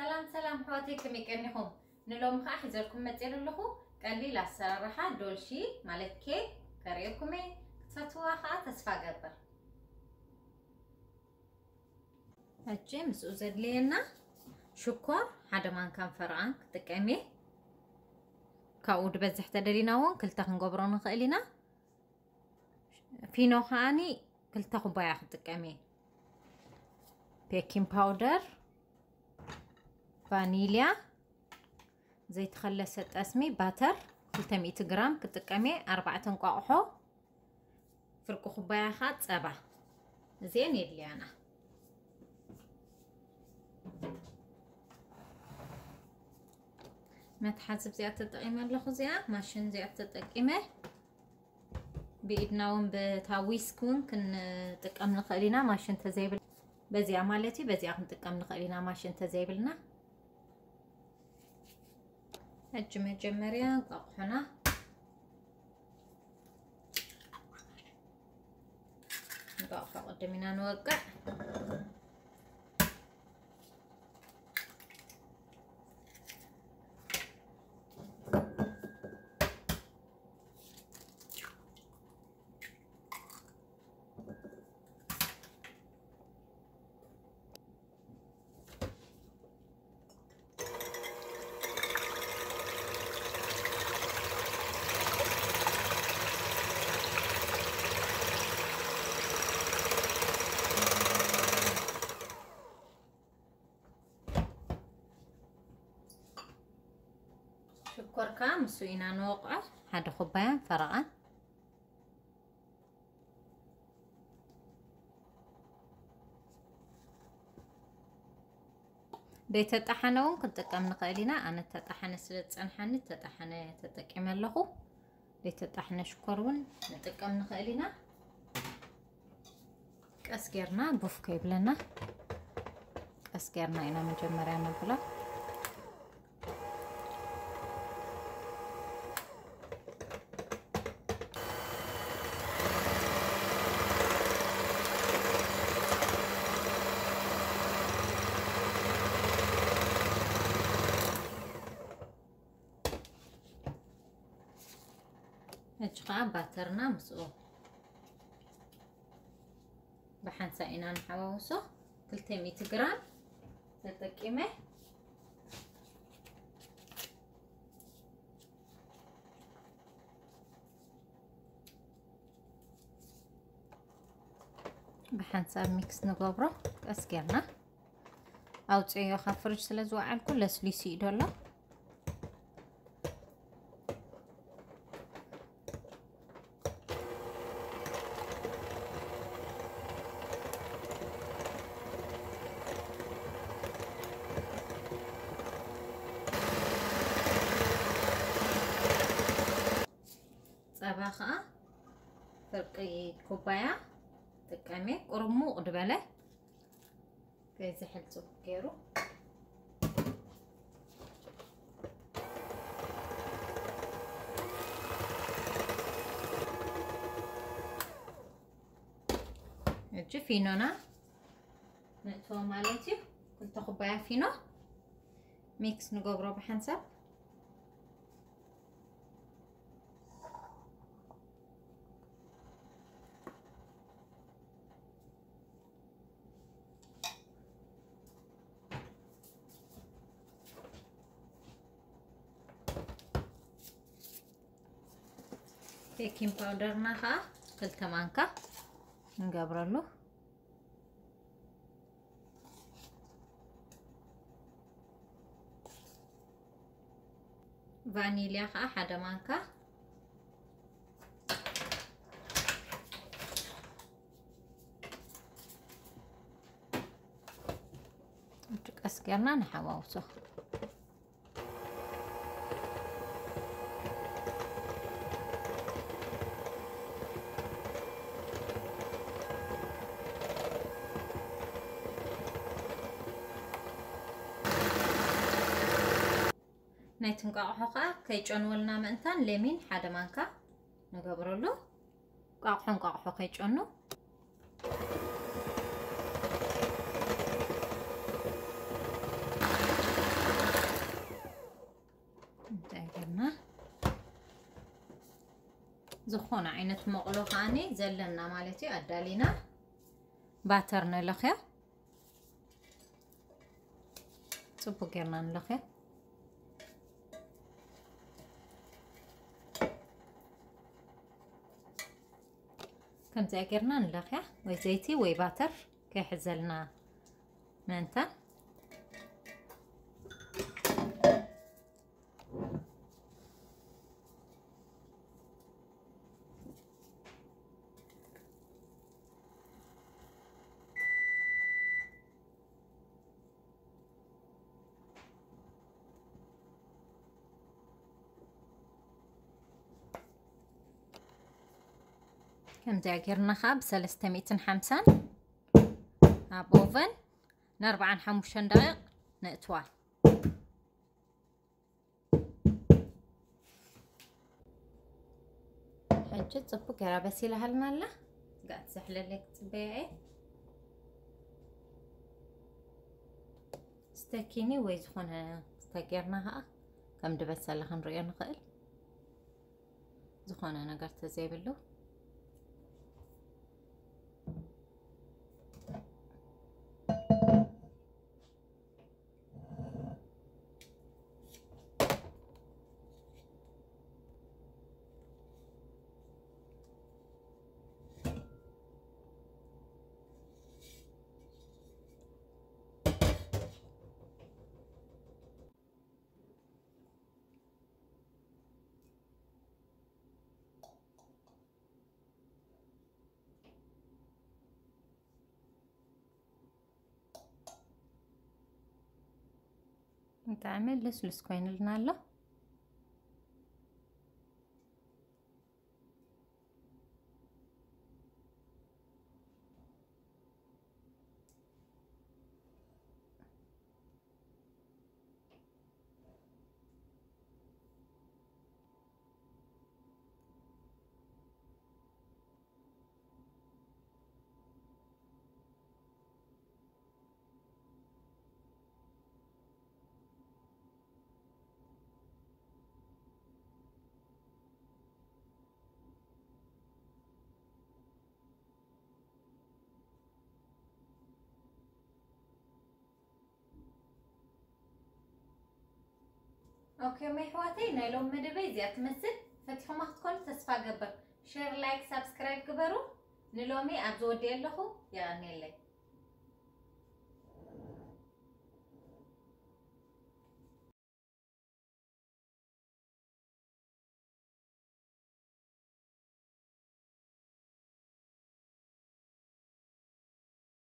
سلام سلام حواتي كمي كنهم نلوم خا حزر كم متير اللهو قليل السر رح دول شي مالت كي كريكم تفتوا خا تصفى قبر الجيمس أزد لينا شكر هذا ما كان فرانك تكمي كأود بس حتى دلينا وان كل تخن قبرنا خالينا في نوخاني كل تخو بياخد تكمي بيكين باودر فانيليا زيت خلصت اسمي باتر 300 غرام كتقمي 4 تنقاقحو فرق خبايا خط صبا زين يدليانا ما تحسب زيادة تقيمة لخزيا ماشين زيادة تقيمة بإدنا وم بتاويسكون كن تقام نخلينا ماشين تزيبل بزيا مالتي بزيا خن تقام نخلينا ماشين تزيبلنا እጅ መጀመሪያ እንቋቁሖና እንቋቁሖ ቅድም ኢና شكرك مسوينا نوقع هذا خبايه فرقه دي تطحنون كنت تقمن قالينا انا تطحن سلت صنحني تطحن تتقيم لهو دي تطحن شكرون نتقمن قالينا قسكرنا بوفكي بلنا قسكرنا هنا من جمره نبلها هجقا باترنا مسؤول بحنسا إنا نحوصو كلتي ميت جرام تتكيمه بحنساب ميكس نقبره أسكرنا أو تسيو خفرج سلازو على كل سليسي دولا ፀባ ከዓ ፍርቂ ኩባያ ጥቀሜ ቁርሙቕ ድበለ ከዚ ሕልፁ ገይሩ እጅ ፊኖና ነእትዎ ማለት እዩ ክልተ ኩባያ ፊኖ ሚክስ ንገብሮ ብሓንሳብ ቤኪንግ ፓውደርና ከዓ ክልተ ማንካ ንገብረሉ ቫኒልያ ከዓ ሓደ ማንካ ጭቀስ ጌርና ንሓዋውሶ ናይ እንቋቑሖ ከዓ ከይጨንወልና ምእንታን ሌሚን ሓደ ማንካ ንገብረሉ እንቋቑሖ እንቋቑሖ ከይጨኑ ዝኾነ ዓይነት መቕሎ ከዓኒ ዘለና ማለት እዩ ኣዳሊና ባተር ንለኽዮ ፅቡቅ ጌርና ንለኽዮ كم تاكرنا نلاقيه وي زيتي وي كيحزلنا مانتا كمدي غير نخا ب 350 ا بوفن نربع نحمش دقيق نطوال حجه تصبك على بس لها الماله قاعد تسحل لك تبيعي استكيني ويزخون استكيرناها كم دبس لها نريا نقل زخون انا قرت زي نتاع لسلسكوين السكوين لنا له ኦኬ ማይ ህዋተይ ናይ ሎም መደበ እዚኣ ትመስል ፈቲኹማ ክትኮኑ ተስፋ ገበር ሸር ላይክ ሳብስክራይብ ግበሩ ንሎሚ ኣብ ዝወዲየ ኣለኹ ይቐኒየለይ